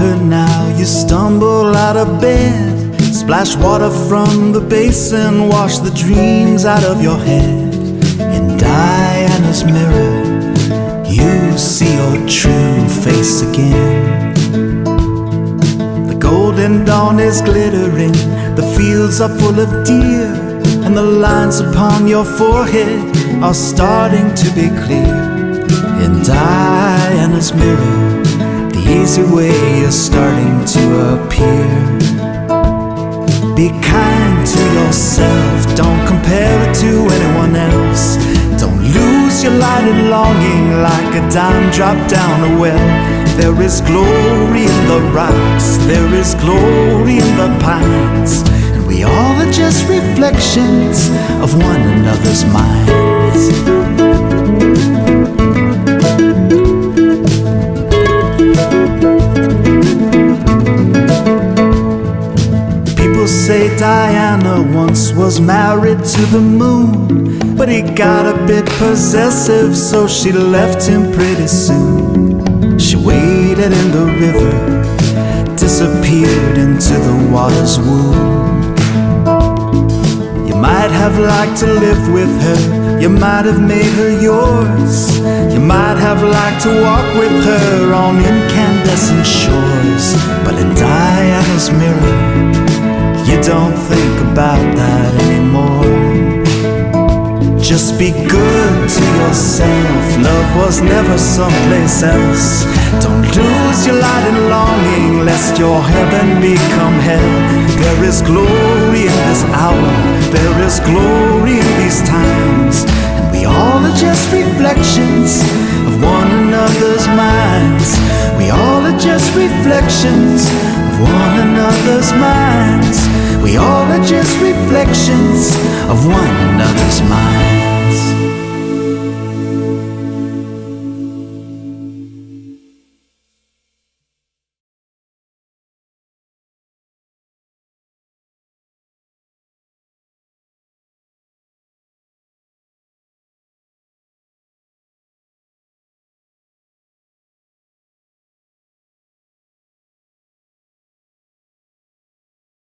water now. You stumble out of bed. Splash water from the basin, wash the dreams out of your head. In Diana's mirror, you see your true face again. The golden dawn is glittering, the fields are full of deer, and the lines upon your forehead are starting to be clear. In Diana's mirror, easy way is starting to appear. Be kind to yourself, don't compare it to anyone else. Don't lose your light and longing like a dime dropped down a well. There is glory in the rocks, there is glory in the pines, and we all are just reflections of one another's minds. Diana once was married to the moon, but he got a bit possessive, so she left him pretty soon. She waded in the river, disappeared into the water's womb. You might have liked to live with her, you might have made her yours. You might have liked to walk with her on incandescent shores, but in Diana's mirror, don't think about that anymore. Just be good to yourself. Love was never someplace else. Don't lose your light and longing, lest your heaven become hell. There is glory in this hour, there is glory in these times. And we all are just reflections of one another's minds. We all are just reflections of one another's minds. We all are just reflections of one another's minds.